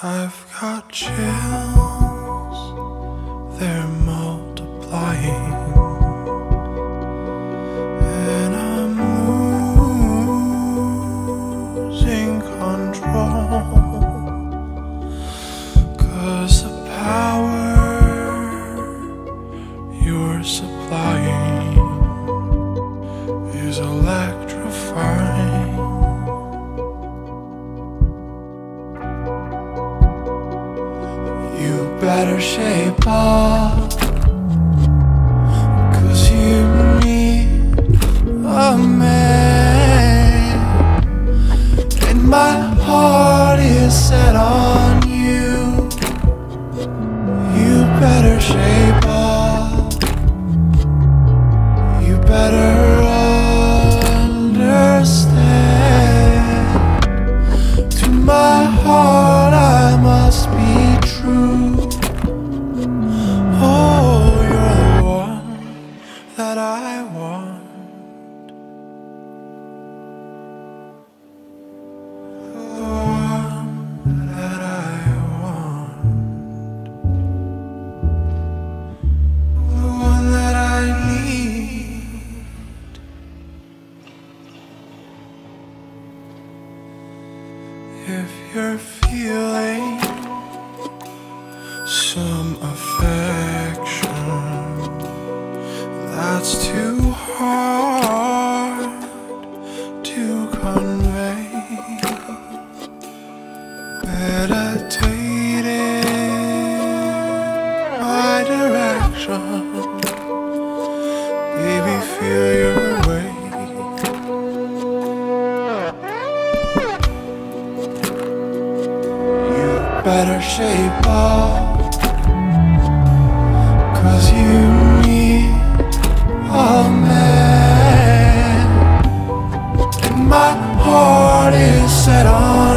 I've got chills. Better shape up. Cause you need a man. And my heart is set on you. You better shape that I want. The one that I want. The one that I need. If you're feeling some affection that's too hard to convey. Meditate in my direction, baby. Feel your way. You better shape up. My heart is set on